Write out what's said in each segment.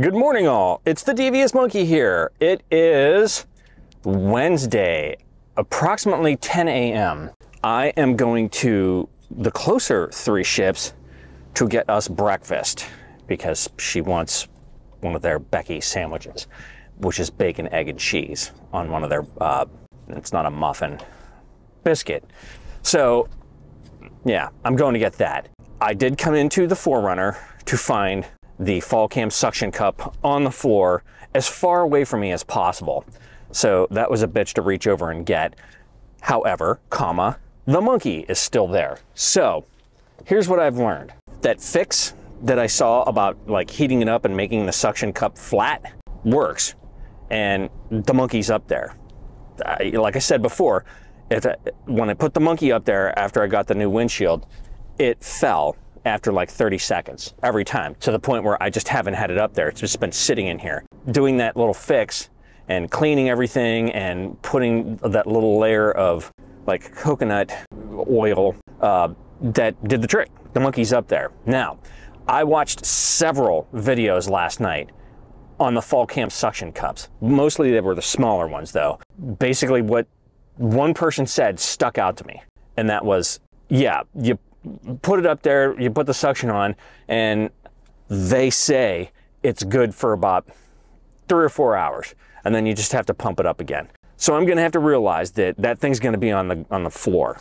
Good morning, all. It's the Devious Monkey here. It is Wednesday, approximately 10 a.m. I am going to the closer three ships to get us breakfast because she wants one of their Becky sandwiches, which is bacon, egg, and cheese on one of their, uh, it's not a muffin, biscuit. So, yeah, I'm going to get that. I did come into the 4Runner to find the Falcam suction cup on the floor as far away from me as possible. So that was a bitch to reach over and get. However, comma, the monkey is still there. So here's what I've learned. That fix that I saw about like heating it up and making the suction cup flat works. And the monkey's up there. Like I said before, if I, when I put the monkey up there after I got the new windshield, it fell after like 30 seconds every time to the point where I just haven't had it up there. It's just been sitting in here. Doing that little fix and cleaning everything and putting that little layer of like coconut oil uh, that did the trick. The monkey's up there. Now, I watched several videos last night on the Falcam suction cups. Mostly they were the smaller ones though. Basically what one person said stuck out to me. And that was, yeah, you put it up there, you put the suction on, and they say it's good for about three or four hours, and then you just have to pump it up again. So I'm going to have to realize that that thing's going to be on the on the floor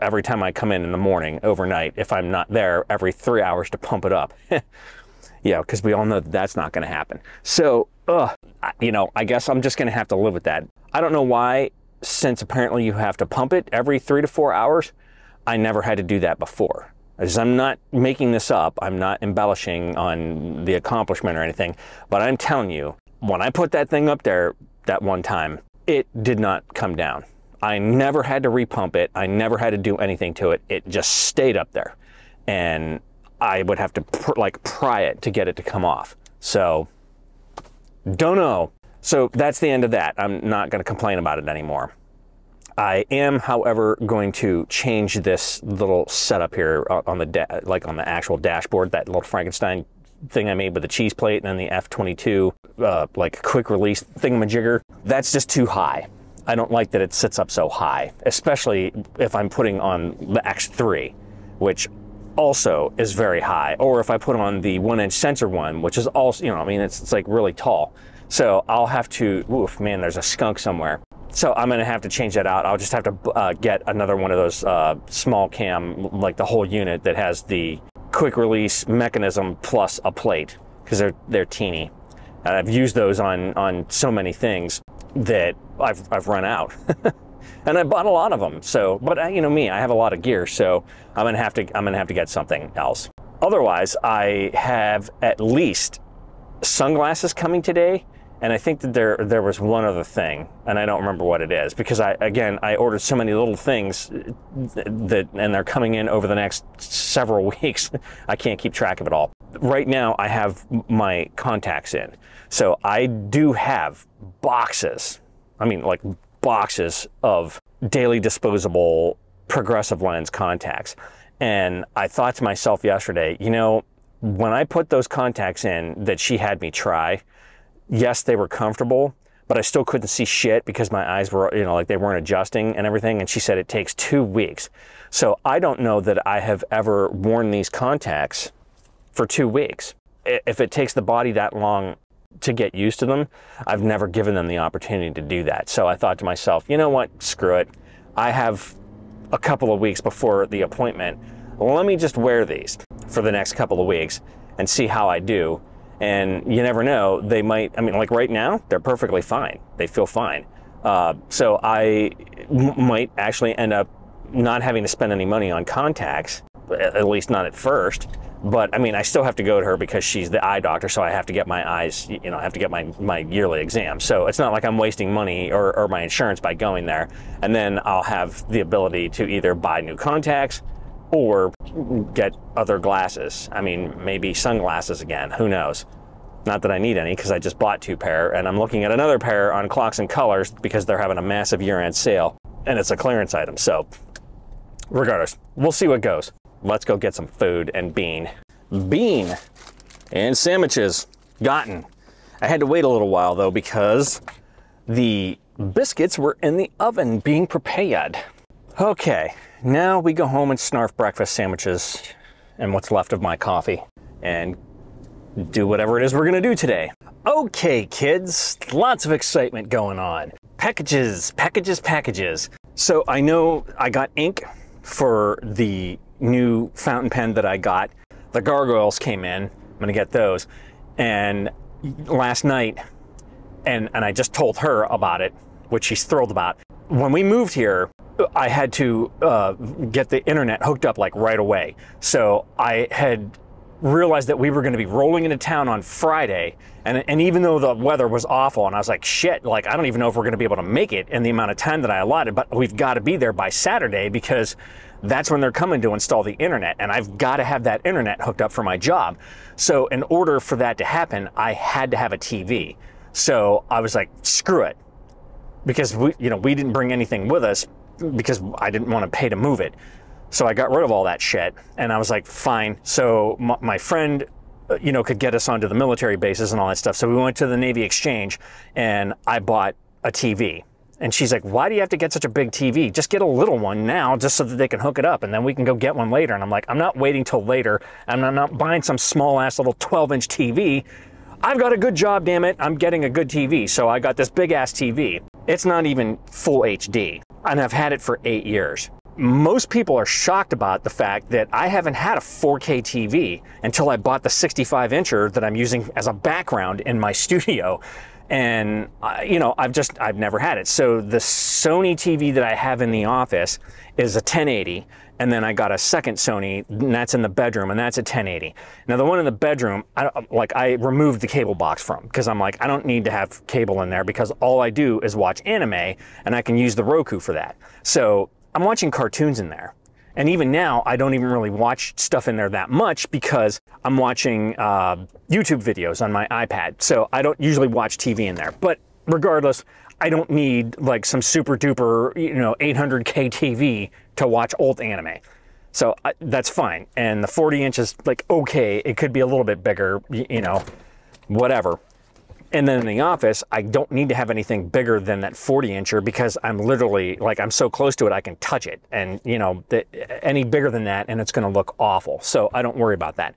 every time I come in in the morning, overnight, if I'm not there every three hours to pump it up. yeah, because we all know that that's not going to happen. So, uh, you know, I guess I'm just going to have to live with that. I don't know why, since apparently you have to pump it every three to four hours. I never had to do that before. As I'm not making this up, I'm not embellishing on the accomplishment or anything, but I'm telling you, when I put that thing up there that one time, it did not come down. I never had to repump it. I never had to do anything to it. It just stayed up there. And I would have to pr like pry it to get it to come off. So, don't know. So that's the end of that. I'm not going to complain about it anymore. I am, however, going to change this little setup here on the like on the actual dashboard, that little Frankenstein thing I made with the cheese plate and then the F22 uh, like quick release thingamajigger. That's just too high. I don't like that it sits up so high, especially if I'm putting on the X3, which also is very high, or if I put on the one inch sensor one, which is also, you know, I mean, it's, it's like really tall. So I'll have to, oof, man, there's a skunk somewhere. So I'm gonna have to change that out. I'll just have to uh, get another one of those uh, small cam, like the whole unit that has the quick release mechanism plus a plate because they're they're teeny. And I've used those on on so many things that I've I've run out. and I bought a lot of them. So, but uh, you know me, I have a lot of gear, so I'm gonna have to I'm gonna have to get something else. Otherwise, I have at least sunglasses coming today and I think that there there was one other thing, and I don't remember what it is because I again I ordered so many little things uh, that and they're coming in over the next several weeks. I can't keep track of it all. Right now I have my contacts in. So I do have boxes. I mean like boxes of daily disposable progressive lens contacts. And I thought to myself yesterday, you know, when I put those contacts in that she had me try, yes, they were comfortable, but I still couldn't see shit because my eyes were, you know, like they weren't adjusting and everything. And she said it takes two weeks. So I don't know that I have ever worn these contacts for two weeks. If it takes the body that long to get used to them, I've never given them the opportunity to do that. So I thought to myself, you know what, screw it. I have a couple of weeks before the appointment. Let me just wear these for the next couple of weeks and see how I do and you never know they might i mean like right now they're perfectly fine. They feel fine. Uh, so I might actually end up not having to spend any money on contacts at least not at first. But i mean i still have to go to her because she's the eye doctor so i have to get my eyes you know i have to get my, my yearly exam. So it's not like i'm wasting money or, or my insurance by going there. And then i'll have the ability to either buy new contacts or get other glasses. I mean, maybe sunglasses again, who knows? Not that I need any because I just bought two pair and I'm looking at another pair on Clocks and Colors because they're having a massive year-end sale and it's a clearance item. So regardless, we'll see what goes. Let's go get some food and bean. Bean and sandwiches. gotten. I had to wait a little while though because the biscuits were in the oven being prepared. Okay, now we go home and snarf breakfast sandwiches and what's left of my coffee and do whatever it is we're gonna do today. Okay, kids, lots of excitement going on. Packages, packages, packages. So I know I got ink for the new fountain pen that I got. The gargoyles came in. I'm gonna get those. And last night, and, and I just told her about it, which she's thrilled about. When we moved here, I had to uh, get the internet hooked up like right away. So I had realized that we were going to be rolling into town on Friday. And, and even though the weather was awful, and I was like, shit, like, I don't even know if we're going to be able to make it in the amount of time that I allotted, but we've got to be there by Saturday because that's when they're coming to install the internet. And I've got to have that internet hooked up for my job. So, in order for that to happen, I had to have a TV. So I was like, screw it. Because we, you know, we didn't bring anything with us because I didn't want to pay to move it. So I got rid of all that shit and I was like, fine. So my, my friend, uh, you know, could get us onto the military bases and all that stuff. So we went to the Navy Exchange and I bought a TV. And she's like, why do you have to get such a big TV? Just get a little one now just so that they can hook it up and then we can go get one later. And I'm like, I'm not waiting till later. And I'm not buying some small ass little 12 inch TV. I've got a good job, damn it. I'm getting a good TV. So I got this big ass TV. It's not even full HD. And I've had it for eight years most people are shocked about the fact that I haven't had a 4K TV until I bought the 65 incher that I'm using as a background in my studio. And, uh, you know, I've just, I've never had it. So the Sony TV that I have in the office is a 1080. And then I got a second Sony, and that's in the bedroom, and that's a 1080. Now the one in the bedroom, I, like I removed the cable box from because I'm like, I don't need to have cable in there because all I do is watch anime, and I can use the Roku for that. So I'm watching cartoons in there. And even now, I don't even really watch stuff in there that much because I'm watching uh, YouTube videos on my iPad. So I don't usually watch TV in there. But regardless, I don't need like some super duper, you know, 800K TV to watch old anime. So uh, that's fine. And the 40 inch is like, okay, it could be a little bit bigger, you know, whatever. And then in the office, I don't need to have anything bigger than that 40 incher because I'm literally like, I'm so close to it, I can touch it. And, you know, the, any bigger than that, and it's going to look awful. So I don't worry about that.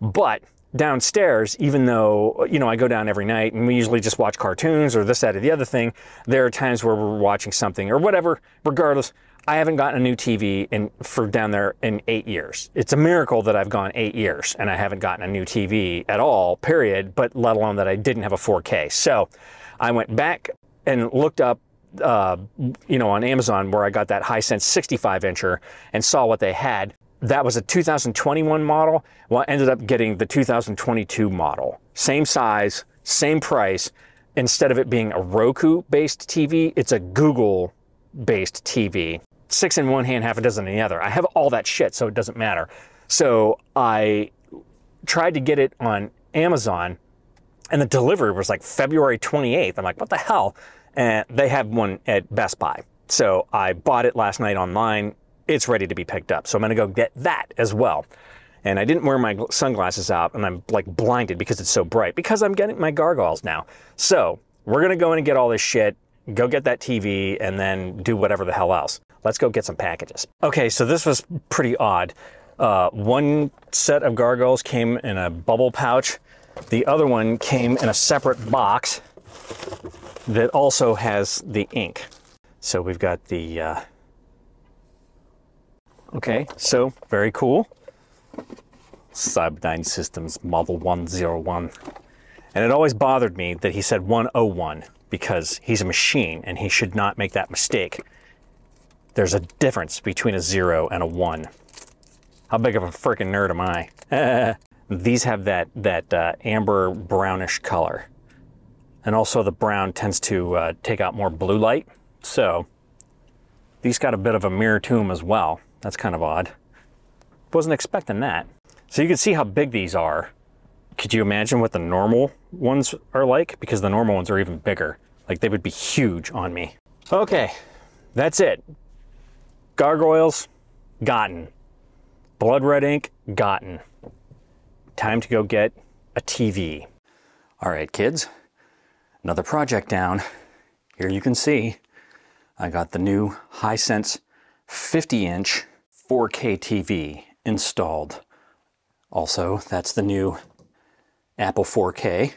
But downstairs, even though, you know, I go down every night and we usually just watch cartoons or this, that, or the other thing, there are times where we're watching something or whatever, regardless, I haven't gotten a new TV in for down there in eight years. It's a miracle that I've gone eight years and I haven't gotten a new TV at all, period, but let alone that I didn't have a 4K. So I went back and looked up, uh, you know, on Amazon where I got that Hisense 65 incher and saw what they had. That was a 2021 model. Well, I ended up getting the 2022 model. Same size, same price. Instead of it being a Roku based TV, it's a Google based TV six in one hand, half a dozen in the other. I have all that shit, so it doesn't matter. So I tried to get it on Amazon, and the delivery was like February 28th. I'm like, what the hell? And they have one at Best Buy. So I bought it last night online. It's ready to be picked up. So I'm going to go get that as well. And I didn't wear my sunglasses out, and I'm like blinded because it's so bright because I'm getting my gargoyles now. So we're going to go in and get all this shit, go get that TV, and then do whatever the hell else. Let's go get some packages. Okay, so this was pretty odd. Uh, one set of gargoyles came in a bubble pouch. The other one came in a separate box that also has the ink. So we've got the, uh... okay, so very cool. Cyberdyne Systems Model 101. And it always bothered me that he said 101 because he's a machine and he should not make that mistake there's a difference between a zero and a one. How big of a freaking nerd am I? These have that, that uh, amber brownish color. And also the brown tends to uh, take out more blue light. So these got a bit of a mirror to them as well. That's kind of odd. Wasn't expecting that. So you can see how big these are. Could you imagine what the normal ones are like? Because the normal ones are even bigger. Like they would be huge on me. Okay, that's it. Gargoyles, gotten. Blood red ink, gotten. Time to go get a TV. All right, kids, another project down. Here you can see I got the new Hisense 50 inch 4K TV installed. Also, that's the new Apple 4K.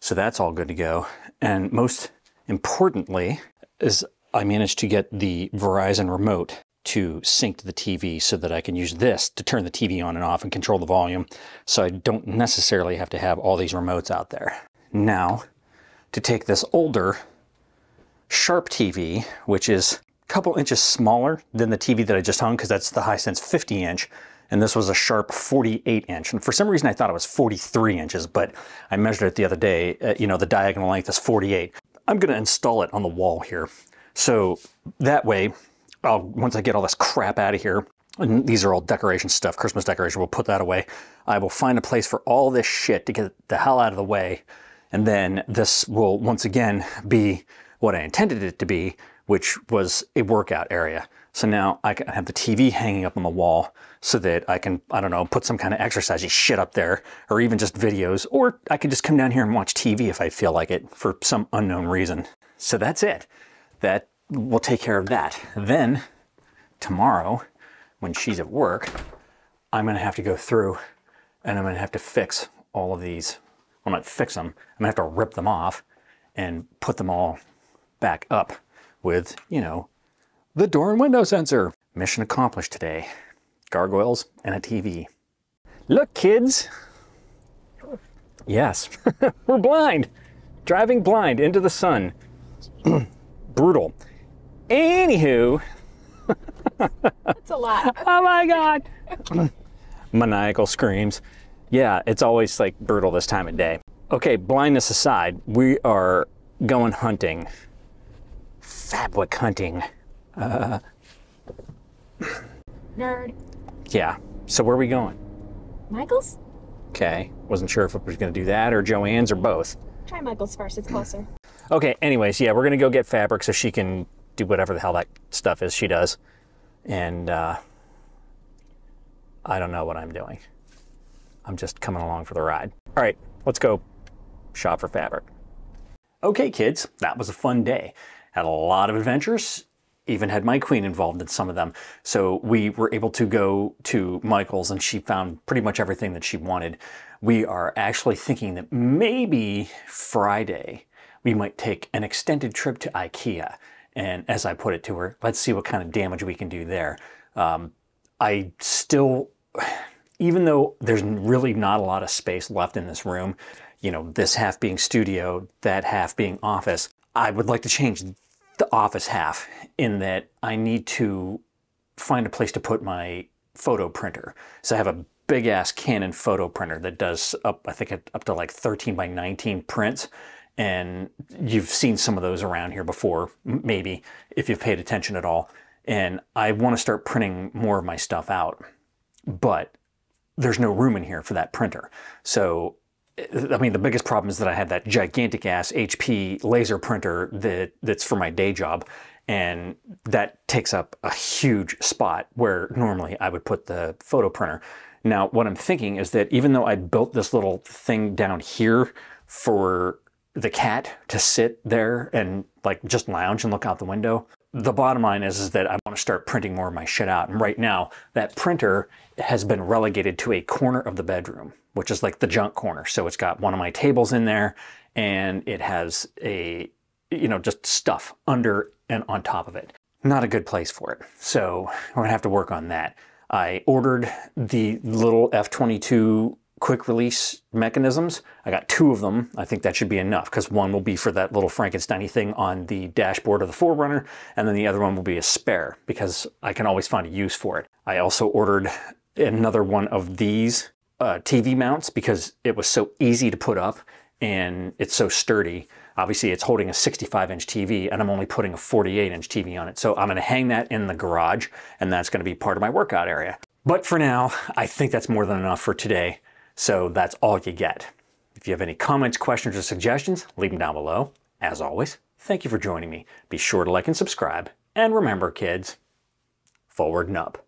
So that's all good to go. And most importantly is I managed to get the Verizon remote to sync to the TV so that I can use this to turn the TV on and off and control the volume. So I don't necessarily have to have all these remotes out there. Now, to take this older Sharp TV, which is a couple inches smaller than the TV that I just hung, because that's the Hisense 50 inch, and this was a Sharp 48 inch. And for some reason I thought it was 43 inches, but I measured it the other day, uh, you know, the diagonal length is 48. I'm gonna install it on the wall here. So that way, I'll, once I get all this crap out of here, and these are all decoration stuff, Christmas decoration, we'll put that away. I will find a place for all this shit to get the hell out of the way. And then this will once again be what I intended it to be, which was a workout area. So now I can have the TV hanging up on the wall so that I can, I don't know, put some kind of exercisey shit up there, or even just videos, or I can just come down here and watch TV if I feel like it for some unknown reason. So that's it. That will take care of that. Then tomorrow, when she's at work, I'm gonna have to go through and I'm gonna have to fix all of these. Well, not fix them, I'm gonna have to rip them off and put them all back up with, you know, the door and window sensor. Mission accomplished today. Gargoyles and a TV. Look, kids. Yes, we're blind. Driving blind into the sun. Brutal. Anywho. That's a lot. oh my God. Maniacal screams. Yeah, it's always like brutal this time of day. Okay, blindness aside, we are going hunting. Fabric hunting. Nerd. Yeah. So where are we going? Michael's? Okay. Wasn't sure if I was going to do that or Joann's or both. Try Michael's first, it's closer. Okay. Anyways, yeah, we're going to go get fabric so she can do whatever the hell that stuff is she does. And uh, I don't know what I'm doing. I'm just coming along for the ride. All right, let's go shop for fabric. Okay, kids, that was a fun day. Had a lot of adventures, even had my queen involved in some of them. So we were able to go to Michael's and she found pretty much everything that she wanted. We are actually thinking that maybe Friday we might take an extended trip to IKEA. And as I put it to her, let's see what kind of damage we can do there. Um, I still, even though there's really not a lot of space left in this room, you know, this half being studio, that half being office, I would like to change the office half in that I need to find a place to put my photo printer. So I have a big ass Canon photo printer that does up, I think up to like 13 by 19 prints. And you've seen some of those around here before, maybe, if you've paid attention at all. And I want to start printing more of my stuff out. But there's no room in here for that printer. So I mean, the biggest problem is that I have that gigantic ass HP laser printer that that's for my day job, and that takes up a huge spot where normally I would put the photo printer. Now, what I'm thinking is that even though I built this little thing down here for the cat to sit there and like just lounge and look out the window, the bottom line is, is that I want to start printing more of my shit out. And right now, that printer has been relegated to a corner of the bedroom, which is like the junk corner. So it's got one of my tables in there and it has a, you know, just stuff under and on top of it. Not a good place for it. So we're gonna have to work on that. I ordered the little F22 quick release mechanisms. I got two of them. I think that should be enough because one will be for that little Frankenstein thing on the dashboard of the 4Runner and then the other one will be a spare because I can always find a use for it. I also ordered another one of these uh, TV mounts because it was so easy to put up and it's so sturdy. Obviously it's holding a 65 inch TV and I'm only putting a 48 inch TV on it. So I'm gonna hang that in the garage and that's gonna be part of my workout area. But for now, I think that's more than enough for today. So that's all you get. If you have any comments, questions, or suggestions, leave them down below. As always, thank you for joining me. Be sure to like and subscribe. And remember, kids, forward and up.